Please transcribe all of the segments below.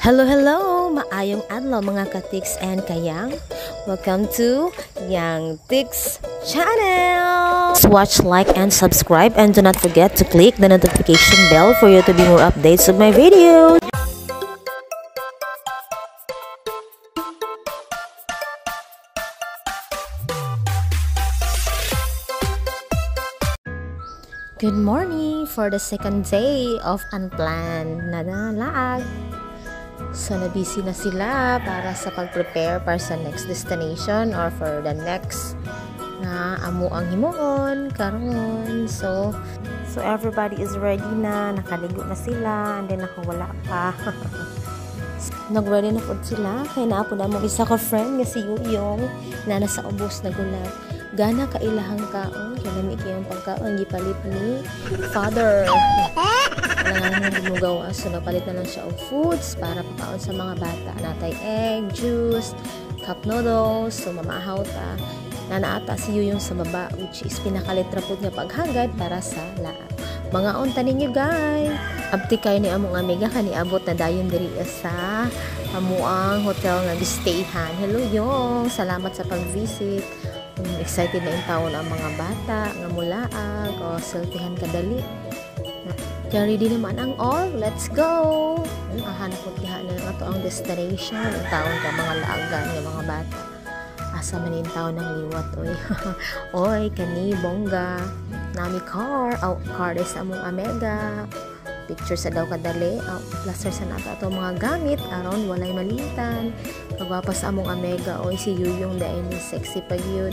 Hello, hello! Maayong adlaw mga katiks and kayang. Welcome to Yang Tix Channel! Watch, like, and subscribe and do not forget to click the notification bell for you to be more updates of my videos. Good morning for the second day of unplanned na nalaag. So, nabisi na sila para sa pag-prepare para sa next destination or for the next na amo ang himuon karon so so everybody is ready na. Nakaligo na sila. And then ako wala pa. Nag-ready na po sila. Kaya naapo na mong isa ka friend nga si Yuyong. Na nasa ubos na gulat. Gana kailahang kaon. Kaya nami kayong pagkaon gipalit ni father kailangan mo gumugawa so napalit na lang siya og foods para pakaon sa mga bata. Natay egg juice cup noodles. So mamahaw ta. Na naata si Yuyong sa baba which is pinakalitra po niya paghangad para sa laat mga unta ninyo guys abti kay ni among amiga kaniabot na dayon diri sa amuang hotel nga gistayhan. Hello Yong salamat sa pag-visit. Um, excited na in taon ang mga bata nga mulaag. O selfiehan kadali kaya ready naman ang all let's go! Ahan po tiha na nga ang destination ang taon ka mga laagan nga mga bata. Asa man yung taon ng liwat oy. Oy kani bongga. Nami car oh, car is among amega. Picture sa daw kadali oh, plaster sa nata to mga gamit aron walay malitan. Kagwapa sa among amega oy si Yuyong dahil ni sexy pa yun.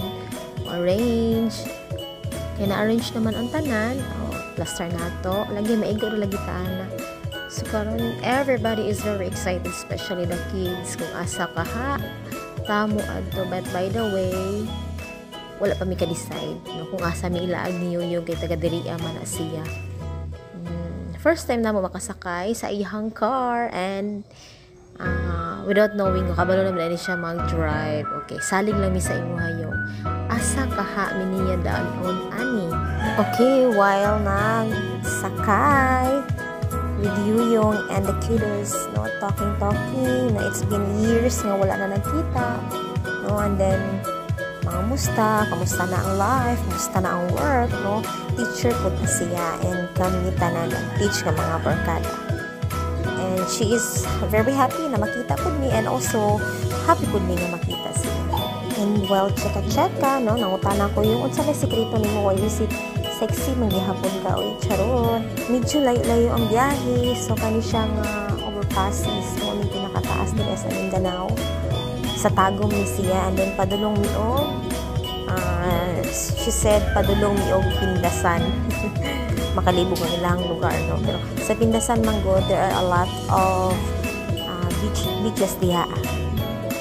Arrange kaya na-arrange naman ang tanan oh, plaster nato lagi maigo lagi taana so karon everybody is very excited especially the kids kung asa ka ha. Tamo adto. But by the way wala pa mi ka-decide no, kung asa mi ilaag ni Yoyo kay taga diri man na siya. Mm, first time na mo makasakay sa iyang car and uh, without knowing kabalo naman ani siya mag-drive. Okay saling lang mi sa imo hayo. Asa kaha mi niya daan on ani okay while nag sakay with Yuyong and the kiddos, no, talking, talking, na it's been years nga wala na nagkita, no, and then, mga musta, kamusta na ang life, kamusta na ang work, no, teacher ko na siya, and kami na nag-teach ng mga barkada. And she is very happy na makita ko ni, and also, happy ko ni na makita siya. And well, cheka-cheka, no, nangutana ko yung unsa na sekreto ni mo, visit sexy manggihapon ka oy charot medyo layo-layo ang biyahe. So kani siyang uh, overpass mismo ni pinakataas din sa Mindanao. Sa tagom ni siya. And then padulong mi og. Uh, she said padulong mi og pindasan. Makalibog ang ilang lugar no? Pero sa pindasan man go there are a lot of uh, beach, beaches diha.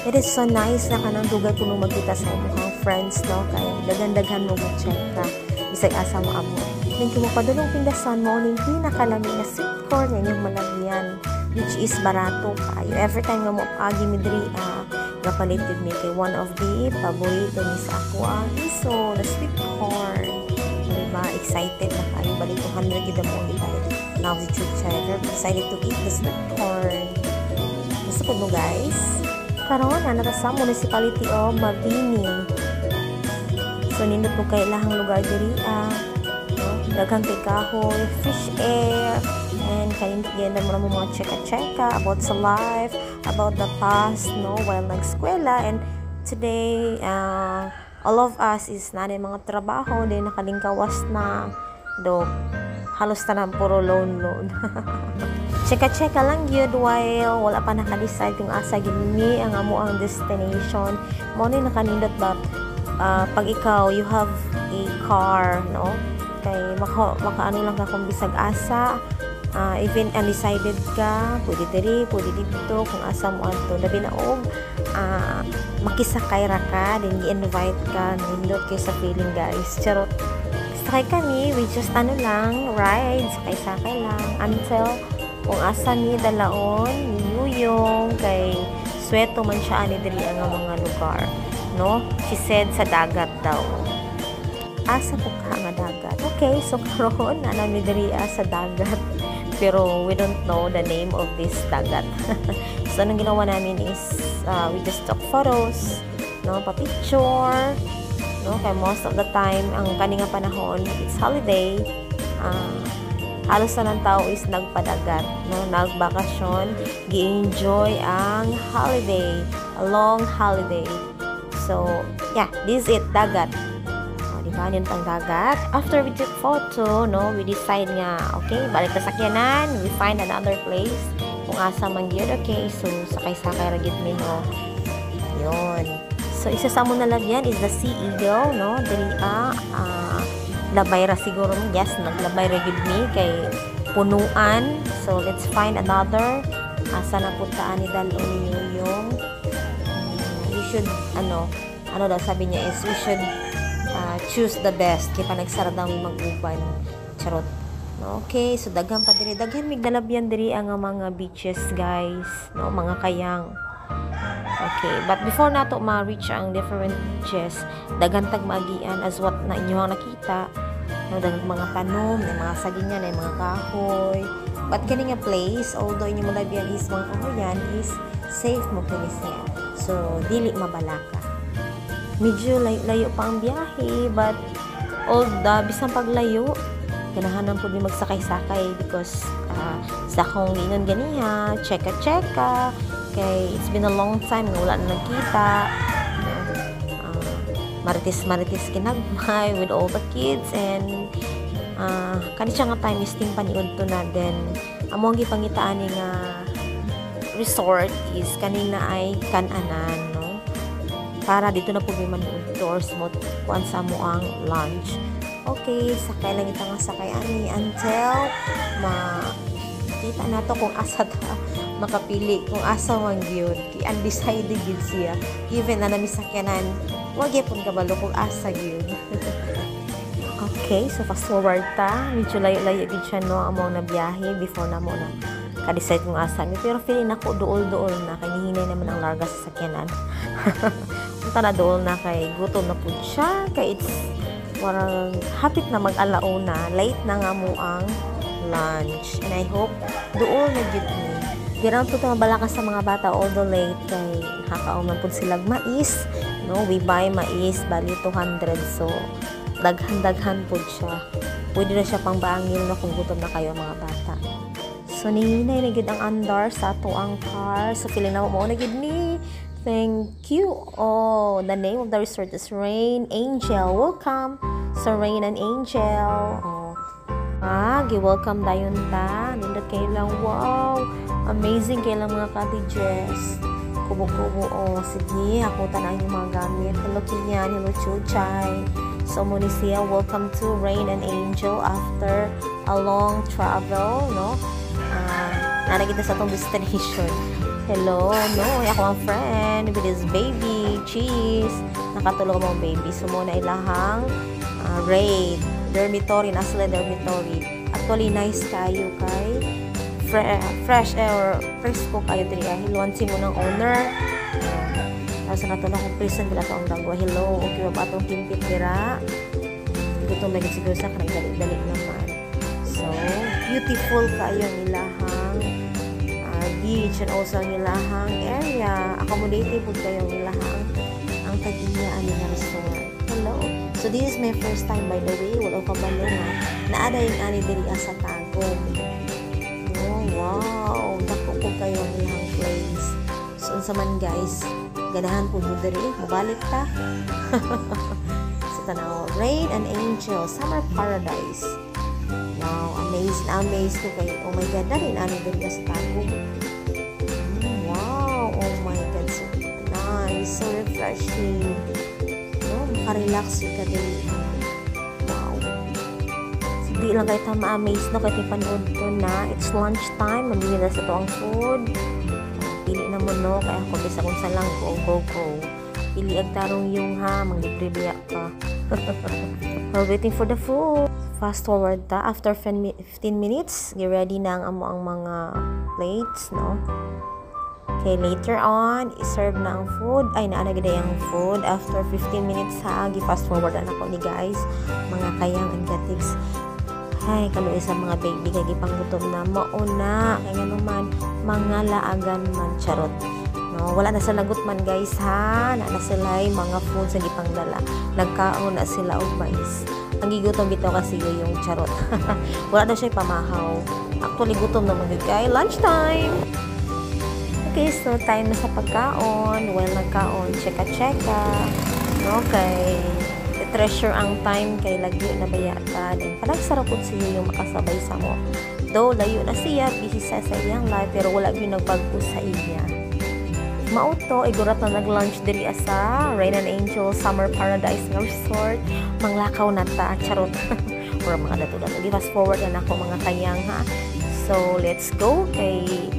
It is so nice na kanang lugar kuno magkita sa imong friends no? Kay daghan-daghan mo mo check ka isay asa mo amo. Ning kumupadulong pindasan mo ning pinakalami na sweet corn na inyong malagyan which is barato kayo. Every time nga mo agi mi diri uh, gapalit yun mi kay one of the paborito ni sa ako ang iso na sweet corn. Diba? Excited na kayo. Balik 200 gid mo ipalit. Now the truth cheddar. Excited to eat the sweet corn. Gusto ko mo guys. Karon na nata sa municipality of Mabini. So, nindot mo kay ilahang lugar diri ah. No? Daghang kay kahoy, fish air, and kanindot ganda mo mo mga cheka-cheka about sa life, about the past, no, while nag-eskwela. And today, uh, all of us is na mga trabaho, din nakalingkawas na, do, halos na puro loan loan. Cheka-cheka lang yun while wala pa naka-decide kung asa gini ang amo ang destination. Mo ni nakanindot ba uh, pag ikaw you have a car no? Kay maka, makaano lang ka kung bisag asa uh, even undecided ka pwede diri pwede dito kung asa mo anto labi na og uh, makisakay ra ka then i-invite ka nindot kay sa feeling guys. Charot sakay kami we just ano lang ride sakay sakay lang until kung asa ni dalaon ni Yuyong kay sweto man siya ani diri ang mga lugar no? She said sa dagat daw. Asa po ka nga dagat. Okay, so karon na nami diri sa dagat. pero we don't know the name of this dagat. so, anong ginawa namin is, uh, we just took photos, no, pa-picture, no, kay most of the time, ang kaninga panahon, it's holiday, uh, halos na ng tao is nagpadagat, no, nagbakasyon, gi-enjoy ang holiday, a long holiday. So, yeah, this is it, dagat kanin pang dagat. After we took photo, no, we decide nga, okay, balik sa sakyanan, we find another place kung asa man yun, okay, so sakay-sakay ragit mi, no. Yun. So, isa sa mong nalagyan is the Sea Eagle, no, dili ah, uh, labay ra siguro, yes, naglabay ra gid mi kay punuan. So, let's find another asa na puntaan ni Dalon we should, ano, ano daw sabi niya is we should uh, choose the best. Kay panagsara daw mag-uban charot. Okay so daghan pa diri. Daghan mig dalabyan diri ang mga beaches guys. No mga kayang. Okay but before nato ma-reach ang different beaches daghan tag magian as what na inyo ang nakita. No daghan mga tanom may mga sagingan may mga kahoy. But kani nga place although inyo malabyan is mga kahoyan is safe mo kini siya so dili mabalaka. Medyo layo, layo pa ang biyahe but all the bisan paglayo ganahanan po di magsakay-sakay because uh, sa akong linon ganiha cheka cheka kay it's been a long time nga wala na nagkita. Uh, maritis maritis kinagmay with all the kids and uh, kani siya nga time is ting to na then among gipangitaan nga resort is kanina ay kananan para dito na po may man-endorse mo kuan sa mo ang lunch. Okay, sakay lang ita nga sakay ani until ma kita na to kung asa ta makapili kung asa man gyud undecided gyud siya. Even na nami sakyanan wag gyapon kabalo kung asa gyud okay so fast forward ta. Medyo layo-layo gyud siya no? Amo na biyahe before na mo na ka-decide kung asa mi pero feeling ako duol-duol na kay naman ang larga sa sakyanan. Punta na doon na kay gutom na po siya. Kay it's parang hapit na mag-alauna. Late na nga mo ang lunch. And I hope doon na gyud ni. Girang to mabalakas sa mga bata although late kay nakakauman po sila. Mais no? We buy mais bali 200 so daghan-daghan po siya. Pwede na siya pang baangil na kung gutom na kayo mga bata so ninay na gid ang andar sa ato ang car so feeling na mo na gid ni Thank you. Oh, the name of the resort is Rain Angel. Welcome sa Rain and Angel. Oh. Ah, gi-welcome dayon ta. Nindot kayo lang. Wow. Amazing kayo lang mga cottages. Kubo-kubo. Oh, sige. Ako tanang yung mga gamit. Hello, Kinyan. Hello, Chuchay. So, muna. Welcome to Rain and Angel after a long travel, no? Ah, uh, nanagita sa itong destination. Hello, no, ako ang friend with this baby, cheese. Nakatulog mo baby. So, muna ilahang uh, raid, dormitory, nasa dormitory. Actually, nice kayo kay fre fresh air, fresco kayo diri. Hiluan si mo ng owner. Uh, Asa na to na kung prison nila to ang dagwa. Hello, okay ba itong timpit dira? Gutom na siguro sa kanang dali-dali naman. So, beautiful kayo ilahang beach and also ang ilahang area. Accommodating po kayo ang ilahang ang tagiyaan ni na resort hello? So this is my first time by the way. Wala pa ba nga naada yung ani diri sa tagom oh wow. Dako po kayo ang ilahang place. So unsa man guys ganahan po mo diri. Mabalik ta. Sa tanaw rain and angel summer paradise. Wow, amazed na amazed ko kayo. Oh my God, na rin ano din sa tago. Refreshing. No, makarelax ka din. Wow. So, di lang kayo ma-amaze no, kahit ipanood ko na. It's lunch time. Mabili na sa to ang food. Pili na mo no, kaya ako bisa kung sa lang go, go, go. Pili ag tarong yung ha, mangipribya ka. While waiting for the food. Fast forward ta. After 15 minutes, get ready na ang amo ang mga plates, no? Okay, later on, serve na ang food. Ay, naana gida yung food. After 15 minutes ha, gi-fast forward na ako ni guys. Mga kayang and gatigs. Ay, kaluoy sa mga baby kay gipanggutom na mauna kay nga naman mga laagan man charot. No, wala na sa lagot man guys ha. Na na sila mga food sa gipangdala. Nagkaon na sila og mais. Ang gigutom bitaw kasi yung charot. wala na siya pamahaw. Actually gutom naman gud kay lunchtime. Okay, so time na sa pagkaon. Well, nagkaon, cheka-cheka. Okay. treasure ang time kay lagyo na bayata. Then, panagsarapod siya yung makasabay sa mo. Though, layo na siya, busy sa sa iyang life, pero wala yung nagbago sa iya. Mauto, igurat na nag-lunch diri sa Rain and Angel Summer Paradise nga resort. Manglakaw na ta, charot. Or mga dato-dato. Di forward na ako mga kayang ha. So, let's go kay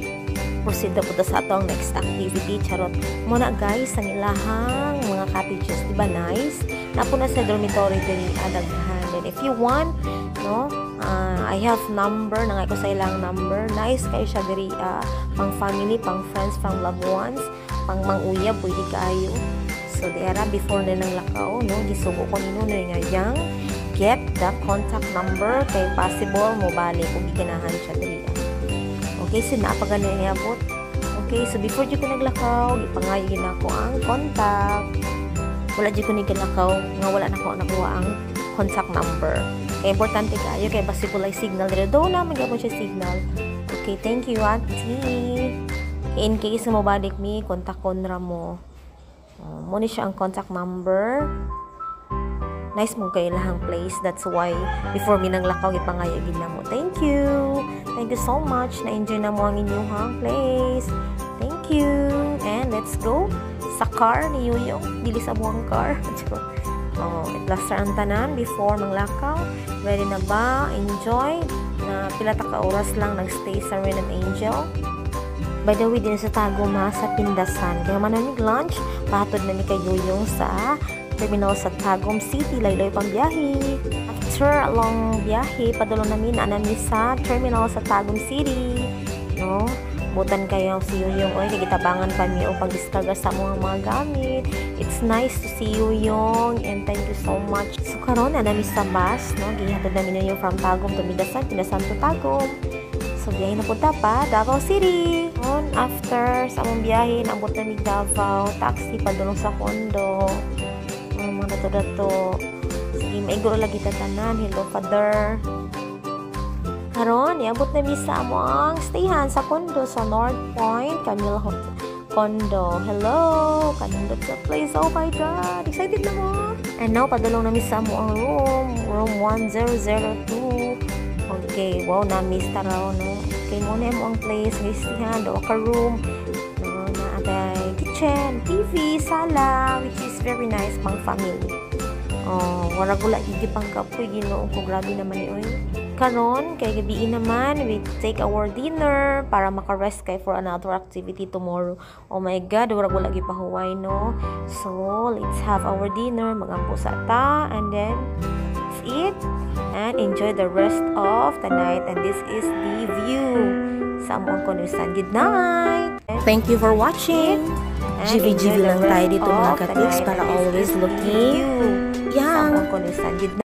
proceed na punta sa atong next activity. Charot. Muna guys, ang ilahang mga cottages, di ba nice? Napo na sa dormitory diri adaghan. Then if you want, no, uh, I have number, nangay ko sa ilang number. Nice kayo siya diri uh, pang family, pang friends, pang loved ones, pang manguya, pwede kayo. So, diara, before na ng lakaw, no, gisugo ko nino na nga yang get the contact number kay possible mo balik kung gikinahan siya diri. Okay, so napagano iabot. Okay, so before di ko naglakaw, ipangayo na ako ang contact. Wala di ko naglakaw, nga wala na ko nakuha ang contact number. Kaya importante kayo, kaya possible ay signal dito. Doon na, magyapon siya signal. Okay, thank you, auntie. In case mo balik mi, kontak konra mo. Uh, mo ni siya ang contact number nice mo kay lahang place that's why before mi nang lakaw ipangayagin na mo thank you thank you so much. Na enjoy na mo ang inyong place. Thank you. And let's go sa car ni Yuyong dili sa buwang car. Oh, i-plaster ang tanan before manglakaw. Ready na ba? Enjoy. Na pila ta ka oras lang nagstay sa Rain and Angel. By the way, din sa Taguma sa Pindasan. Kaya man lunch, patod na ni kay Yuyong sa terminal sa Tagum City, layloy pang biyahe. After a long biyahe, padulong namin anami sa terminal sa Tagum City. No? Butan kayo si Yuyong. Oy, nagitabangan pa mi o pag-discover sa mga mga gamit. It's nice to see you, Yung. And thank you so much. So, karon na namin sa bus, no? Gihatod namin yung from Tagum to Midasan, Midasan to Tagum. So, biyahe na punta pa, Davao City. On, after sa among biyahe, naabot na ni Davao, taxi, padulong sa condo ang mga dato-dato. Sige, maiguro lagi tatanan. Hello, Father. Karon, iabot na misa mo ang stayhan sa condo sa North Point, Camille Condo. Hello! Kanindot sa place. Oh my God! Excited na mo! And now, padulong na misa mo ang room. Room 1002. Okay, wow, na-miss ta raw, no? Okay, muna mo ang place. Listihan, daw ka room kitchen, TV, sala, which is very nice pang family. Oh, wala gula gigi pang kapoy ginoo ko grabe naman ni oy. Karon kay gabi naman we take our dinner para maka-rest kay for another activity tomorrow. Oh my god, wala gula gi pahuway no. So, let's have our dinner, magampo sa ta and then let's eat and enjoy the rest of the night and this is the view sa among konusan. Good night. Thank you for watching. GV-GV lang tayo dito mga katips para always looking yang